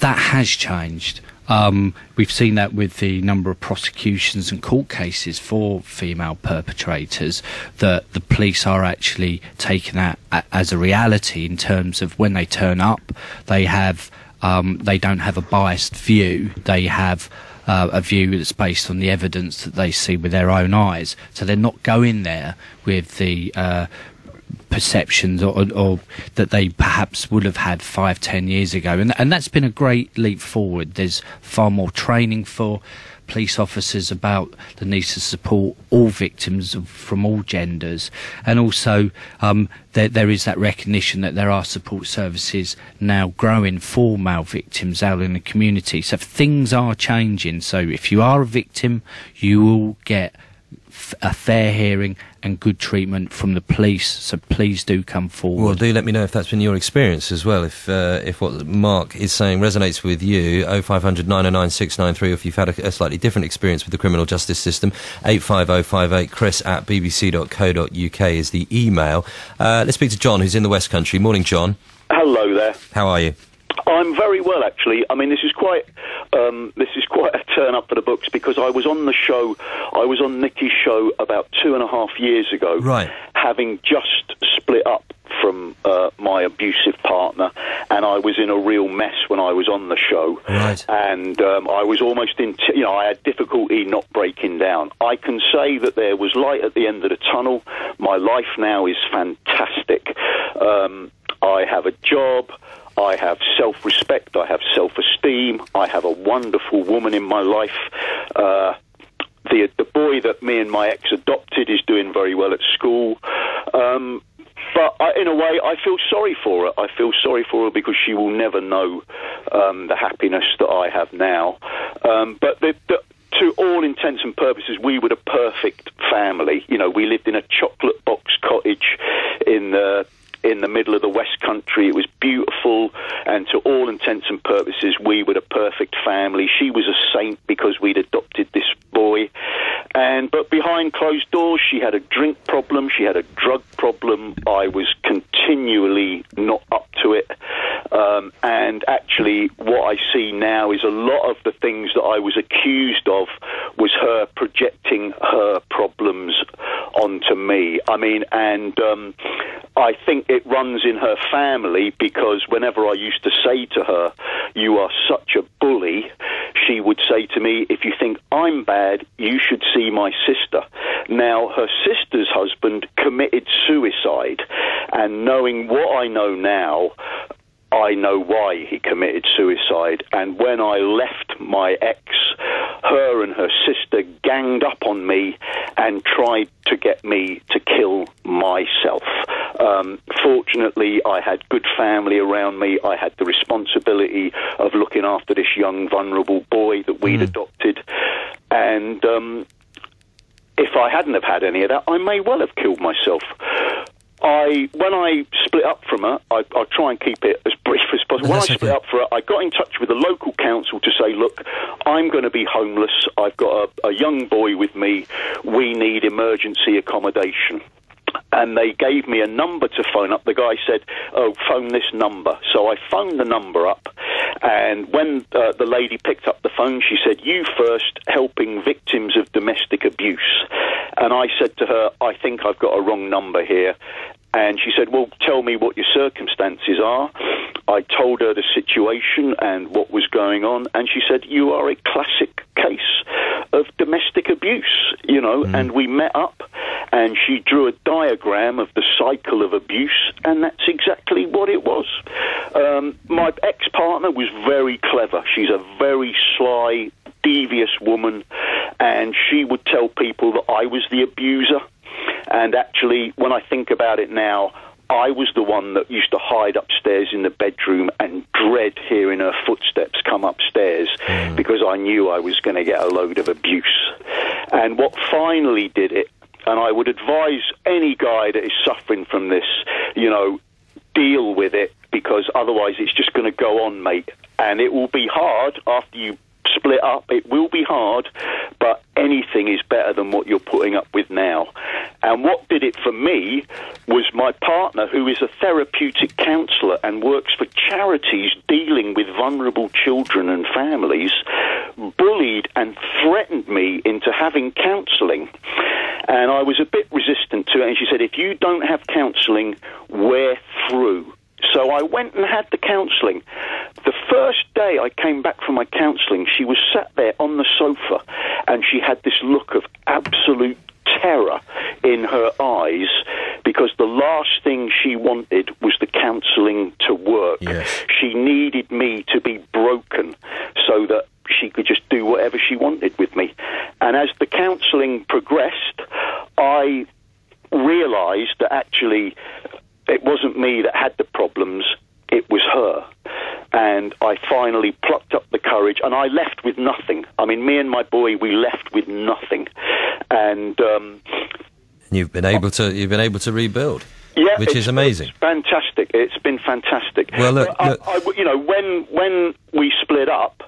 That has changed. Um, we've seen that with the number of prosecutions and court cases for female perpetrators, that the police are actually taking that as a reality in terms of when they turn up, they have um, they don't have a biased view. They have uh, a view that's based on the evidence that they see with their own eyes. So they're not going there with the uh, perceptions or, or, that they perhaps would have had five, ten years ago. And, and that's been a great leap forward. There's far more training for police officers about the need to support all victims of, from all genders, and also um, there, there is that recognition that there are support services now growing for male victims out in the community. So things are changing. So if you are a victim, you will get a fair hearing and good treatment from the police. So please do come forward. Well, do let me know if that's been your experience as well. If uh, if what Mark is saying resonates with you, 0500 909 693, or if you've had a, a, slightly different experience with the criminal justice system, 85058 chris at bbc.co.uk is the email. Uh, let's speak to John, who's in the West Country. Morning, John. Hello there. How are you? I'm very well, actually. I mean, this is quite um, this is quite a turn up for the books because I was on the show. I was on Nikki's show about two and a half years ago, right? Having just split up from uh, my abusive partner, and I was in a real mess when I was on the show. Right. And um, I was almost in, t- you know, I had difficulty not breaking down. I can say that there was light at the end of the tunnel. My life now is fantastic. Um, I have a job. I have self respect, I have self esteem, I have a wonderful woman in my life. Uh, the, the boy that me and my ex adopted is doing very well at school. Um, but I, in a way, I feel sorry for her. I feel sorry for her because she will never know um, the happiness that I have now. Um, but the, the, to all intents and purposes, we were the perfect family. You know, we lived in a chocolate box cottage in the in the middle of the West Country. It was beautiful, and to all intents and purposes, we were the perfect family. She was a saint because we'd adopted this boy, and but behind closed doors, she had a drink problem, she had a drug problem. I was continually not up to it, um, and actually, what I see now is a lot of the things that I was accused of was her projecting her problems onto me. I mean, and um, I think it runs in her family because whenever I used to say to her, You are such a bully, she would say to me, If you think I'm bad, you should see my sister. Now, her sister's husband committed suicide, and knowing what I know now, I know why he committed suicide. And when I left my ex, her and her sister ganged up on me and tried to get me to kill myself. Um, fortunately, I had good family around me. I had the responsibility of looking after this young, vulnerable boy that we'd mm. adopted. And um, if I hadn't have had any of that, I may well have killed myself. I when I split up from her, I, I try and keep it as brief as possible. When I split okay. up for her, I got in touch with the local council to say, "Look, I'm going to be homeless. I've got a, a young boy with me. We need emergency accommodation." and they gave me a number to phone up. The guy said, "Oh, phone this number." So I phoned the number up, and when uh, the lady picked up the phone, she said, "You first, helping victims of domestic abuse." And I said to her, "I think I've got a wrong number here." And she said, Well, tell me what your circumstances are. I told her the situation and what was going on, and she said, You are a classic case of domestic abuse, you know. Mm. And we met up, and she drew a diagram of the cycle of abuse, and that's exactly what it was. Um, my ex partner was very clever. She's a very sly, devious woman, and she would tell people that I was the abuser and actually, when I think about it now, I was the one that used to hide upstairs in the bedroom and dread hearing her footsteps come upstairs mm. because I knew I was going to get a load of abuse. And what finally did it, and I would advise any guy that is suffering from this, you know, deal with it because otherwise it's just going to go on, mate. And it will be hard after you split up. It will be hard, but anything is better than what you're putting up with now. And what did it for me was my partner, who is a therapeutic counsellor and works for charities dealing with vulnerable children and families, bullied and threatened me into having counselling. And I was a bit resistant to it. And she said, if you don't have counselling, we're through. So I went and had the counselling. The first day I came back from my counselling, she was sat there on the sofa and she had this look of absolute terror in her eyes because the last thing she wanted was the counselling to work. She needed me to be broken so that she could just do whatever she wanted with me. And as the counselling progressed, I realised that actually it wasn't me that had the problems, it was her. And I finally plucked up the courage and I left with nothing. I mean, me and my boy, we left with nothing. And, um, You've been able to you've been able to rebuild, yeah, which is amazing. It's fantastic. It's been fantastic. Well, look- I, I- you know, when when we split up,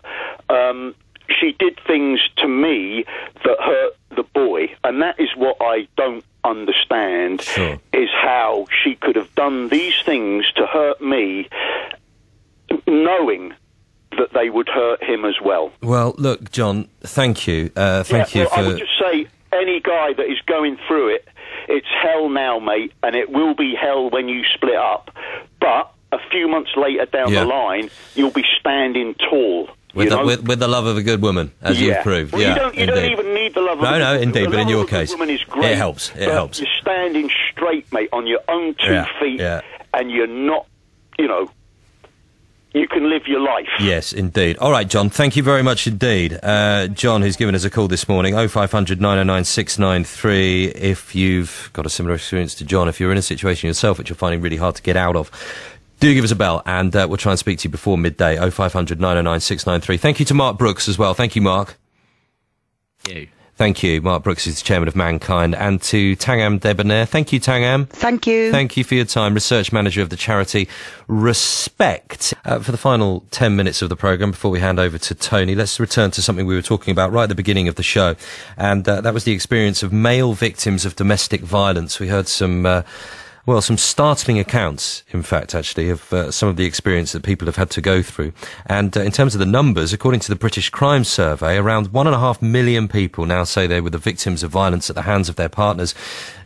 um, she did things to me that hurt the boy, and that is what I don't understand. Is how she could have done these things to hurt me, knowing that they would hurt him as well. Well, look, John, thank you, uh, thank yeah, you well, I for. would just say any guy that is going through it, it's hell now, mate, and it will be hell when you split up. But a few months later down Yeah. the line, you'll be standing tall. With, the, with, with the love of a good woman, as yeah. you've proved. Well, yeah, you don't, you don't even need the love of No, a no, good- indeed, but in your case, woman is it great, helps, it helps. You're standing straight, mate, on your own two Yeah, feet, yeah. and you're not, you know, you can live your life. Yes, indeed. All right, John. Thank you very much indeed. Uh, John, who's given us a call this morning, 0500 909 693. If you've got a similar experience to John, if you're in a situation yourself which you're finding really hard to get out of, do give us a bell and uh, we'll try and speak to you before midday. 0500 909 693. Thank you to Mark Brooks as well. Thank you, Mark. You. Thank you. Mark Brooks is the chairman of Mankind. And to Thangam Debbonaire. Thank you, Thangam. Thank you. Thank you for your time. Research manager of the charity Respect. Uh, for the final 10 minutes of the programme before we hand over to Tony, let's return to something we were talking about right at the beginning of the show. And uh, that was the experience of male victims of domestic violence. We heard some. Uh, well, some startling accounts, in fact, actually, of uh, some of the experience that people have had to go through. And uh, in terms of the numbers, according to the British Crime Survey, around one and a half million people now say they were the victims of violence at the hands of their partners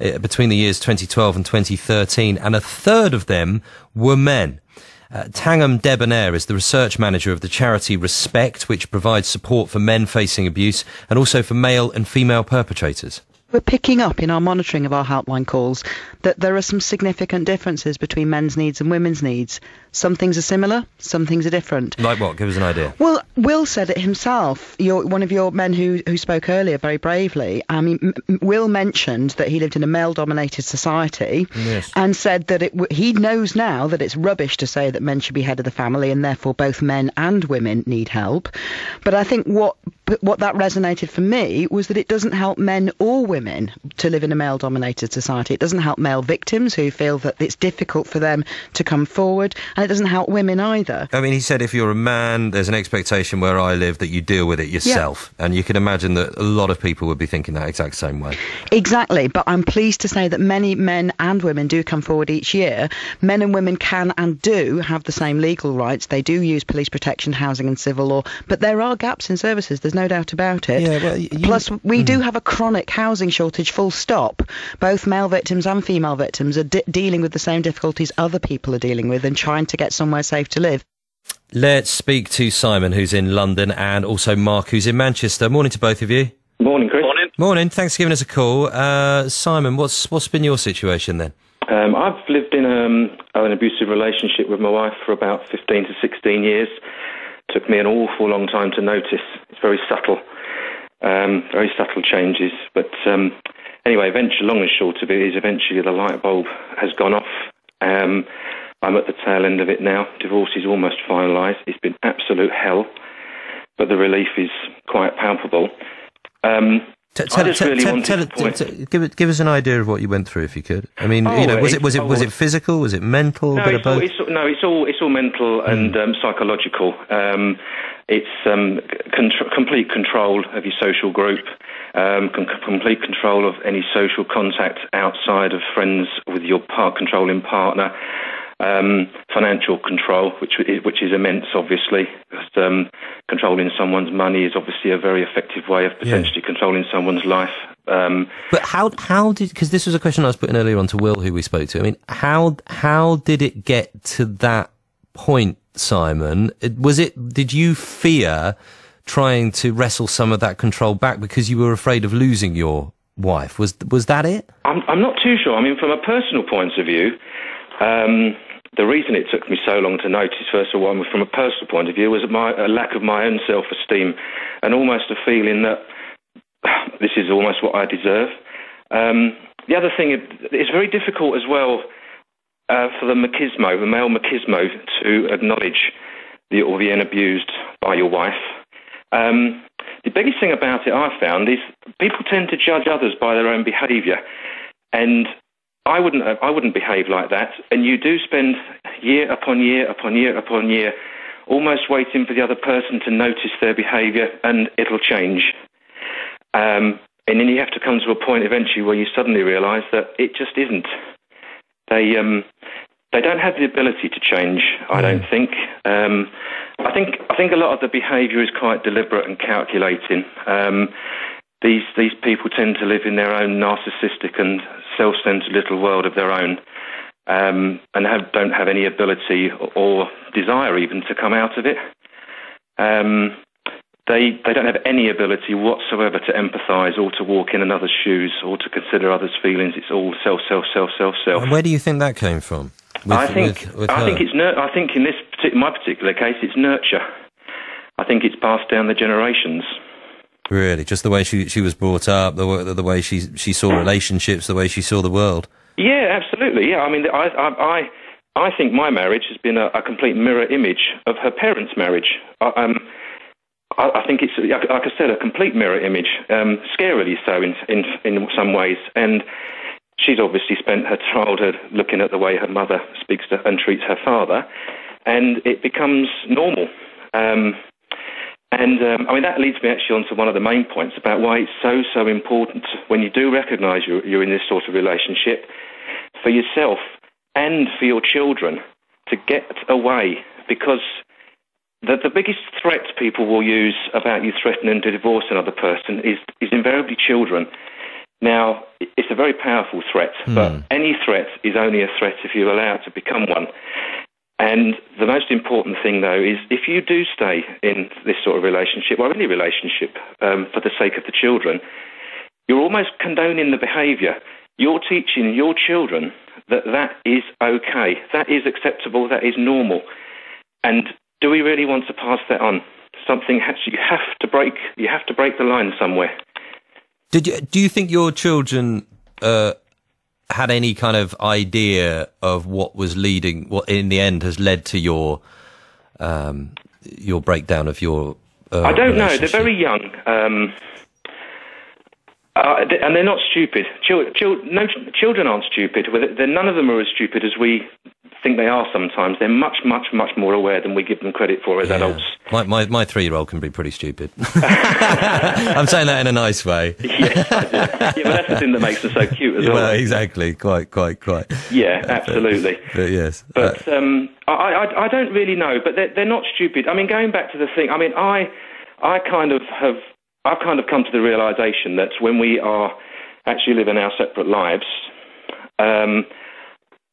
uh, between the years 2012 and 2013, and a third of them were men. Uh, Thangam Debbonaire is the research manager of the charity Respect, which provides support for men facing abuse and also for male and female perpetrators. We're picking up in our monitoring of our helpline calls that there are some significant differences between men's needs and women's needs. Some things are similar, some things are different. Like what? Give us an idea. Well, Will said it himself. Your, one of your men who, who spoke earlier very bravely. I mean, M- M- Will mentioned that he lived in a male-dominated society Yes. and said that it w- he knows now that it's rubbish to say that men should be head of the family and therefore both men and women need help. But I think what what that resonated for me was that it doesn't help men or women to live in a male-dominated society. It doesn't help male victims who feel that it's difficult for them to come forward, and it doesn't help women either. I mean, he said if you're a man, there's an expectation where I live that you deal with it yourself. And you can imagine that a lot of people would be thinking that exact same way. Exactly, but I'm pleased to say that many men and women do come forward each year. Men and women can and do have the same legal rights. They do use police protection, housing, and civil law, but there are gaps in services. There's no doubt about it. Yeah, well, you- Plus, we mm. do have a chronic housing shortage. Full stop. Both male victims and female victims are de- dealing with the same difficulties other people are dealing with and trying to get somewhere safe to live. Let's speak to Simon, who's in London, and also Mark, who's in Manchester. Morning to both of you. Morning, Chris. Morning. Morning. Thanks for giving us a call. Uh, Simon, what's what's been your situation then? Um, I've lived in um, an abusive relationship with my wife for about 15 to 16 years. Took me an awful long time to notice. It's very subtle, um, very subtle changes. But um, anyway, eventually, long and short of it is eventually the light bulb has gone off. Um, I'm at the tail end of it now. Divorce is almost finalised. It's been absolute hell, but the relief is quite palpable. Um, I tell, just tell- really tell- wanted give, it- give us an idea of what you went through, if you could. I mean, Oh, you know, was it- it was it was it physical? Was it mental? No, a bit of it's all, it's, all- no, it's all it's all mental and um, psychological. Um, it's um, contr- complete control of your social group, um, com- complete control of any social contact outside of friends with your part controlling partner. Um, financial control, which i- which is immense, obviously. Um, controlling someone's money is obviously a very effective way of potentially controlling someone's life. Um, But how how did because this was a question I was putting earlier on to Will, who we spoke to. I mean, how how did it get to that point, Simon? Was it did you fear trying to wrestle some of that control back because you were afraid of losing your wife. Was was that it? I'm, I'm not too sure. I mean, from a personal point of view, um, the reason it took me so long to notice, first of all, from a personal point of view, was my, a lack of my own self-esteem and almost a feeling that this is almost what I deserve. Um, the other thing, it's very difficult as well uh, for the machismo, the male machismo, to acknowledge the, or being abused by your wife. Um, the biggest thing about it I've found is people tend to judge others by their own behaviour, and I wouldn't I wouldn't behave like that. And you do spend year upon year upon year upon year almost waiting for the other person to notice their behaviour, and it'll change. Um, and then you have to come to a point eventually where you suddenly realise that it just isn't. They um, they don't have the ability to change. I don't mm. think. Um, I think I think a lot of the behaviour is quite deliberate and calculating. Um, these these people tend to live in their own narcissistic and self-centered little world of their own, um, and have, don't have any ability or desire even to come out of it. Um, they they don't have any ability whatsoever to empathise or to walk in another's shoes or to consider others' feelings. It's all self, self, self, self, self. And where do you think that came from? With, I think with, with I think it's nur- I think in this my particular case it's nurture. I think it's passed down the generations. Really, just the way she she was brought up, the the way she she saw relationships, the way she saw the world. Yeah, absolutely. Yeah, I mean, I I I, think my marriage has been a, a complete mirror image of her parents' marriage. I, um, I, I think it's like I said, a complete mirror image, um, scarily so in in in some ways, and she's obviously spent her childhood looking at the way her mother speaks to and treats her father, and it becomes normal. Um, and um, I mean that leads me actually on to one of the main points about why it's so so important when you do recognise you're, you're in this sort of relationship for yourself and for your children to get away because the, the biggest threat people will use about you threatening to divorce another person is, is invariably children. Now, it's a very powerful threat, mm. but any threat is only a threat if you allow it to become one. And the most important thing, though, is if you do stay in this sort of relationship, or any relationship, um, for the sake of the children, you're almost condoning the behaviour. You're teaching your children that that is okay, that is acceptable, that is normal. And do we really want to pass that on? Something has, you have to break. You have to break the line somewhere. Did you? Do you think your children uh, had any kind of idea of what was leading? What in the end has led to your um, your breakdown of your? Uh, I don't know. They're very young. Um, uh, and they're not stupid. Chil- chil- no, children aren't stupid. None of them are as stupid as we think they are sometimes. They're much, much, much more aware than we give them credit for as yeah. adults. My, my, my three year old can be pretty stupid. I'm saying that in a nice way. yeah, yeah, but that's the thing that makes them so cute as well. well. Exactly, quite, quite, quite. Yeah, absolutely. But, but yes. But um, I, I, I don't really know, but they're, they're not stupid. I mean, going back to the thing, I mean, I, I kind of have, I've kind of come to the realization that when we are actually living our separate lives, um,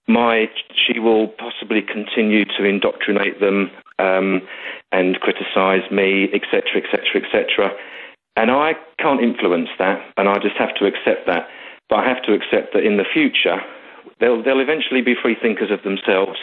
my she will possibly continue to indoctrinate them um, and criticise me, etc., etc., etc. And I can't influence that, and I just have to accept that. But I have to accept that in the future, they'll they'll eventually be free thinkers of themselves,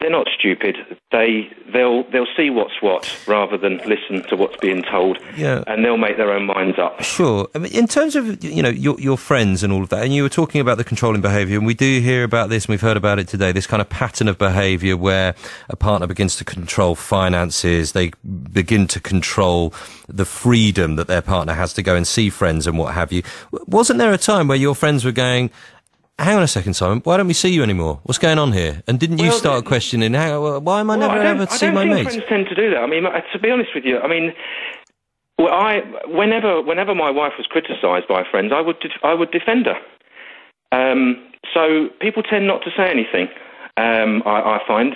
they're not stupid. They they'll they'll see what's what rather than listen to what's being told. Yeah. and they'll make their own minds up. Sure. I mean, in terms of you know your your friends and all of that, and you were talking about the controlling behaviour, and we do hear about this, and we've heard about it today. This kind of pattern of behaviour where a partner begins to control finances, they begin to control the freedom that their partner has to go and see friends and what have you. Wasn't there a time where your friends were going? Hang on a second, Simon. Why don't we see you anymore? What's going on here? And didn't you well, start questioning, how, why am I well, never I ever see my mates? I friends tend to do that. I mean, to be honest with you, I mean, well, I whenever whenever my wife was criticised by friends, I would I would defend her. Um, so people tend not to say anything. Um, I, I, find.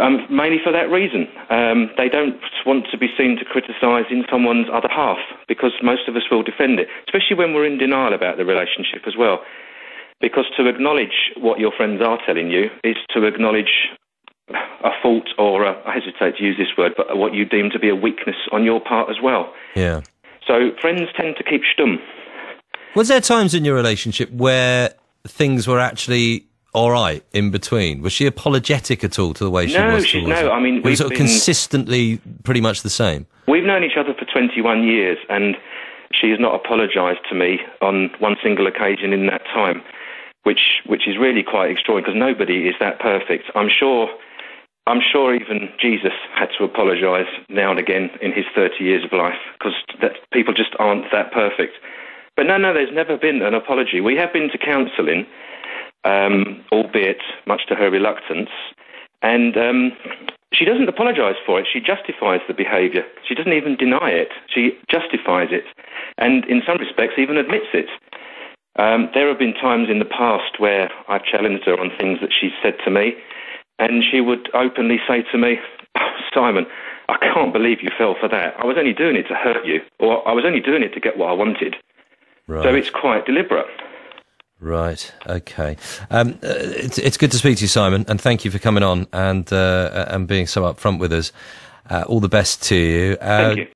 Um, mainly for that reason. Um, they don't want to be seen to criticise in someone's other half because most of us will defend it, especially when we're in denial about the relationship as well. Because to acknowledge what your friends are telling you is to acknowledge a fault or a, I hesitate to use this word, but what you deem to be a weakness on your part as well. Yeah. So friends tend to keep stum. Was there times in your relationship where things were actually all right in between? Was she apologetic at all to the way she No, was? no? I mean, we've sort of been- consistently pretty much the same. We've known each other for 21 years, and she has not apologised to me on one single occasion in that time, which which is really quite extraordinary because nobody is that perfect. I'm sure. I'm sure even Jesus had to apologise now and again in his 30 years of life because that people just aren't that perfect. But no, no, there's never been an apology. We have been to counselling, um, albeit much to her reluctance, and um, she doesn't apologise for it. She justifies the behaviour. She doesn't even deny it. She justifies it, and in some respects even admits it. Um, there have been times in the past where I've challenged her on things that she's said to me, and she would openly say to me, "Oh, Simon, I can't believe you fell for that. I was only doing it to hurt you, or I was only doing it to get what I wanted. Right. So it's quite deliberate. Right. Okay. Um, uh, it's it's good to speak to you, Simon, and thank you for coming on and uh, and being so upfront with us. Uh, all the best to you. Uh, Thank you.